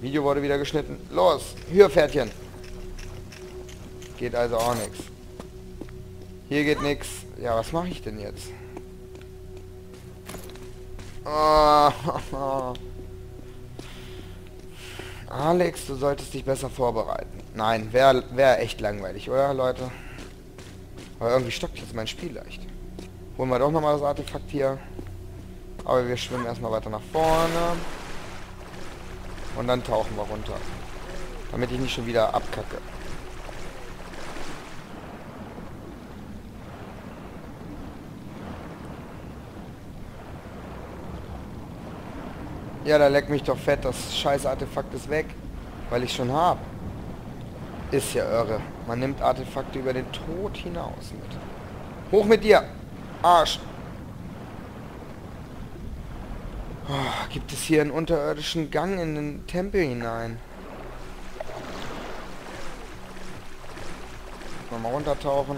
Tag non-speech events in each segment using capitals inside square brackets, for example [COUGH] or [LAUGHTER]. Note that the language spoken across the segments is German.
Video wurde wieder geschnitten. Los, Hörpferdchen. Geht also auch nichts. Hier geht nichts. Ja, was mache ich denn jetzt? Oh. [LAUGHS] Alex, du solltest dich besser vorbereiten. Nein, wäre wär echt langweilig, oder Leute? Aber irgendwie stockt jetzt mein Spiel leicht. Holen wir doch nochmal das Artefakt hier. Aber wir schwimmen erstmal weiter nach vorne. Und dann tauchen wir runter. Damit ich nicht schon wieder abkacke. Ja, da leckt mich doch fett. Das scheiß Artefakt ist weg. Weil ich schon habe. Ist ja irre. Man nimmt Artefakte über den Tod hinaus mit. Hoch mit dir! Arsch! Oh, gibt es hier einen unterirdischen Gang in den Tempel hinein? Mal runtertauchen.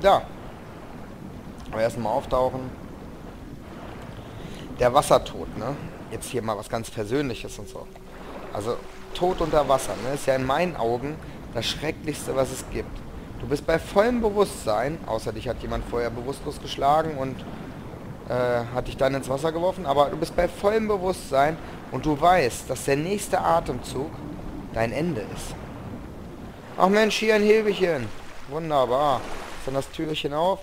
Da. Aber erstmal auftauchen. Der Wassertod, ne? Jetzt hier mal was ganz Persönliches und so. Also, Tod unter Wasser, ne? Ist ja in meinen Augen das Schrecklichste, was es gibt. Du bist bei vollem Bewusstsein, außer dich hat jemand vorher bewusstlos geschlagen und äh, hat dich dann ins Wasser geworfen, aber du bist bei vollem Bewusstsein und du weißt, dass der nächste Atemzug dein Ende ist. Ach Mensch, hier ein Hebelchen. Wunderbar. Ist dann das Türchen auf?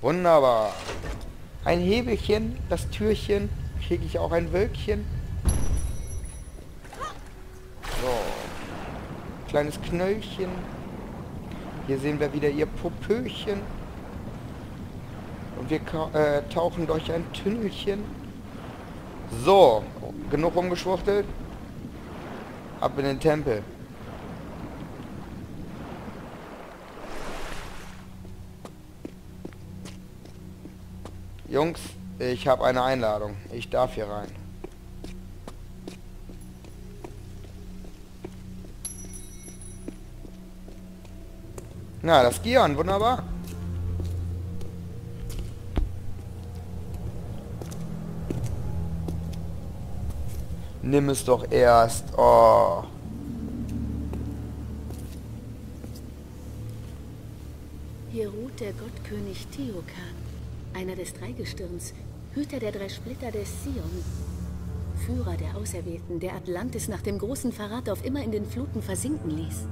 Wunderbar. Ein Hebelchen, das Türchen. Kriege ich auch ein Wölkchen? So. Kleines Knöllchen. Hier sehen wir wieder ihr Popöchen. Und wir äh, tauchen durch ein Tünnelchen. So, genug rumgeschwuchtelt. Ab in den Tempel. Jungs, ich habe eine Einladung. Ich darf hier rein. Na, das Gion, wunderbar. Nimm es doch erst. Oh. Hier ruht der Gottkönig Tiokan, einer des Dreigestirns, Hüter der drei Splitter des Sion, Führer der Auserwählten, der Atlantis nach dem großen Verrat auf immer in den Fluten versinken ließ.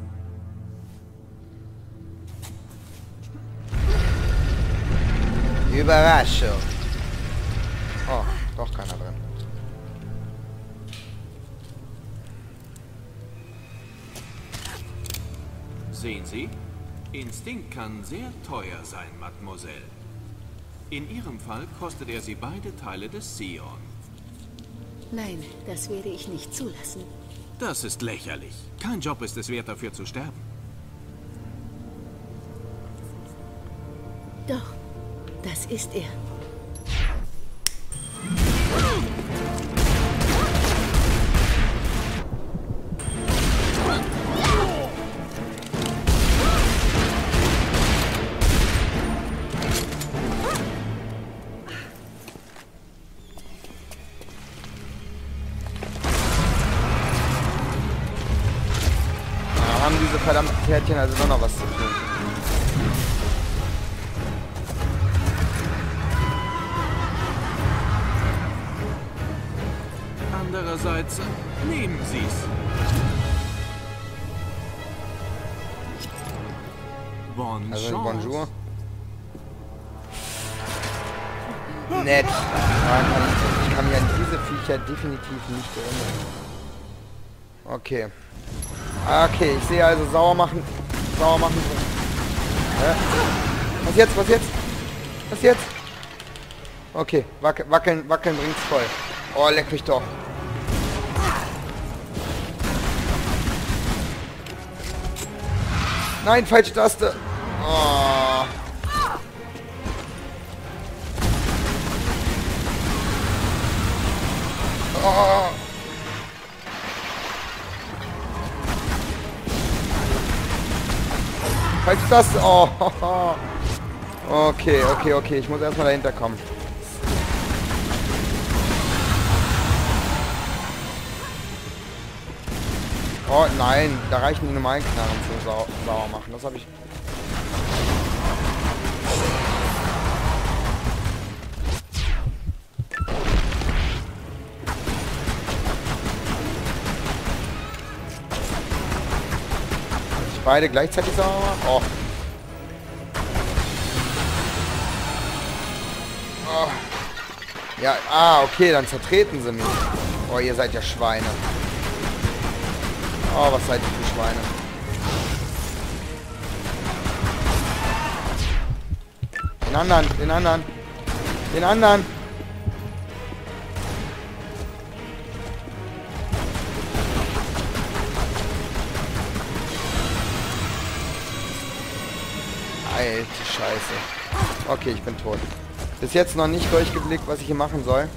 Überraschung. Oh, doch keiner drin. Sehen Sie? Instinkt kann sehr teuer sein, Mademoiselle. In Ihrem Fall kostet er Sie beide Teile des Sion. Nein, das werde ich nicht zulassen. Das ist lächerlich. Kein Job ist es wert, dafür zu sterben. Das ist er. haben diese verdammten Pferdchen also doch noch was zu tun. Andererseits, nehmen Sie's. Bonjour. Also bonjour. Nett. Ich kann mich an diese Viecher definitiv nicht erinnern. Okay. Okay, ich sehe also sauer machen. Sauer machen. Ja. Was jetzt? Was jetzt? Was jetzt? Okay, wackeln, wackeln, wackeln bringt's voll. Oh, leck mich doch. Nein, falsche Taste. Oh. Oh. Falls das... Oh, Okay, okay, okay. Ich muss erstmal dahinter kommen. Oh nein, da reichen die normalen Knarren zu sau sauer machen. Das habe ich... beide gleichzeitig sauer machen? Oh. oh. Ja, ah, okay, dann zertreten sie mich. Oh, ihr seid ja Schweine. Oh, was seid ihr für Schweine? Den anderen, den anderen. Den anderen. Alte Scheiße. Okay, ich bin tot. Bis jetzt noch nicht durchgeblickt, was ich hier machen soll.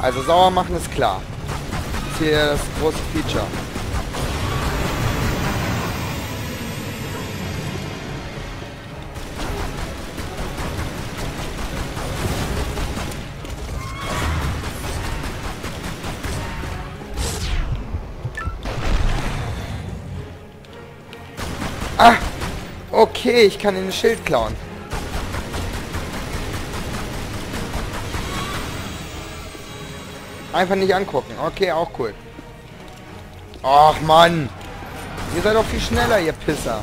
Also sauer machen ist klar hier das große Feature. Ah! Okay, ich kann den Schild klauen. Einfach nicht angucken. Okay, auch cool. Ach, Mann. Ihr seid doch viel schneller, ihr Pisser.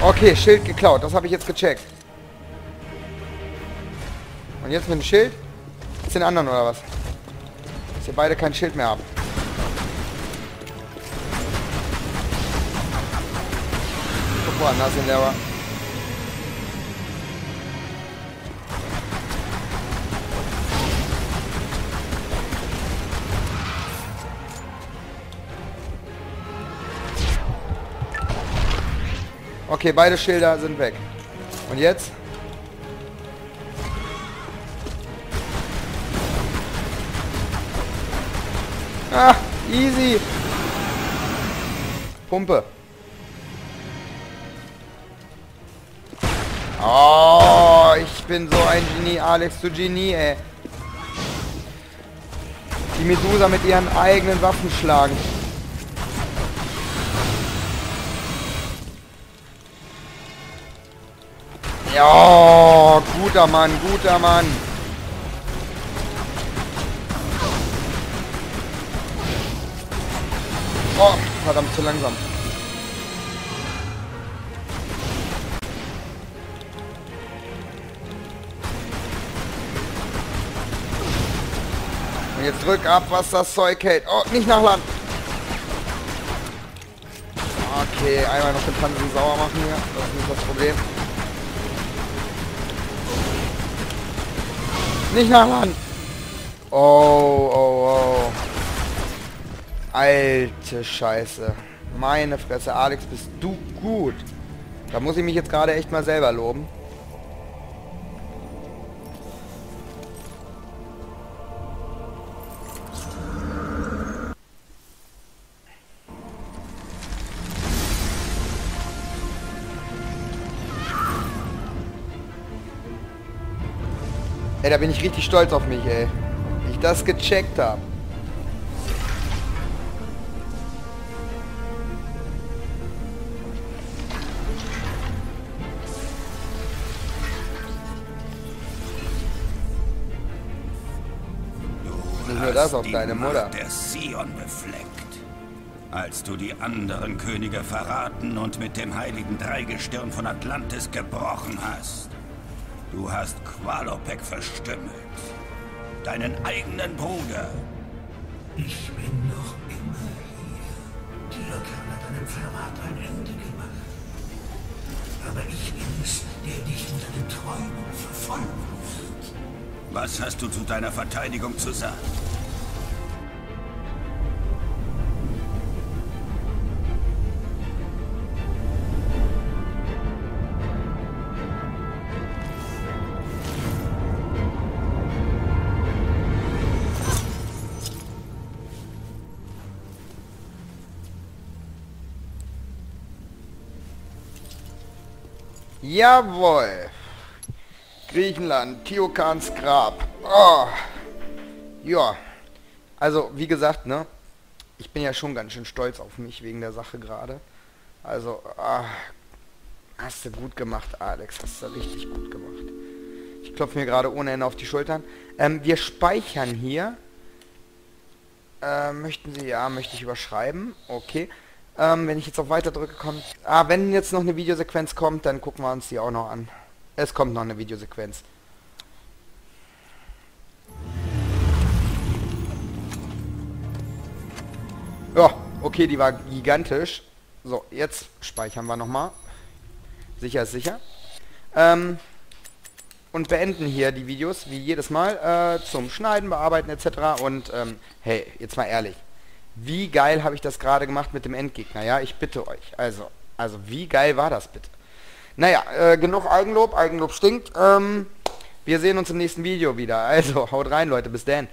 Okay, Schild geklaut. Das habe ich jetzt gecheckt. Und jetzt mit dem Schild? Ist den anderen oder was? Dass ihr beide kein Schild mehr habt. In der war. Okay, beide Schilder sind weg. Und jetzt? Ah, easy. Pumpe. Oh, ich bin so ein Genie, Alex, du Genie, ey. Die Medusa mit ihren eigenen Waffen schlagen. Ja, guter Mann, guter Mann. Oh, verdammt zu langsam. Jetzt drück ab, was das Zeug hält. Oh, nicht nach Land. Okay, einmal noch den Pansen sauer machen hier. Das ist nicht das Problem. Nicht nach Land. Oh, oh, oh. Alte Scheiße. Meine Fresse, Alex, bist du gut. Da muss ich mich jetzt gerade echt mal selber loben. Ey, da bin ich richtig stolz auf mich, ey. Wie ich das gecheckt habe. Nicht nur das, auch deine Mutter. der Sion befleckt. Als du die anderen Könige verraten und mit dem heiligen Dreigestirn von Atlantis gebrochen hast. Du hast Qualopek verstümmelt. Deinen eigenen Bruder. Ich bin noch immer hier. Tierkern hat einem Verrat ein Ende gemacht. Aber ich bin es, der dich in deinen Träumen verfolgen wird. Was hast du zu deiner Verteidigung zu sagen? Jawohl. Griechenland, Tiokans Grab. Oh. Ja. Also, wie gesagt, ne? Ich bin ja schon ganz schön stolz auf mich wegen der Sache gerade. Also, ah, hast du gut gemacht, Alex. Hast du richtig gut gemacht. Ich klopfe mir gerade ohne Ende auf die Schultern. Ähm, wir speichern hier. Äh, möchten Sie? Ja, möchte ich überschreiben. Okay. Ähm, wenn ich jetzt auf Weiter drücke, kommt... Ah, wenn jetzt noch eine Videosequenz kommt, dann gucken wir uns die auch noch an. Es kommt noch eine Videosequenz. Ja, okay, die war gigantisch. So, jetzt speichern wir nochmal. Sicher ist sicher. Ähm, und beenden hier die Videos, wie jedes Mal, äh, zum Schneiden, Bearbeiten etc. Und, ähm, hey, jetzt mal ehrlich. Wie geil habe ich das gerade gemacht mit dem Endgegner, ja? Ich bitte euch. Also, also wie geil war das bitte? Naja, äh, genug Eigenlob. Eigenlob stinkt. Ähm, wir sehen uns im nächsten Video wieder. Also, haut rein, Leute. Bis dann.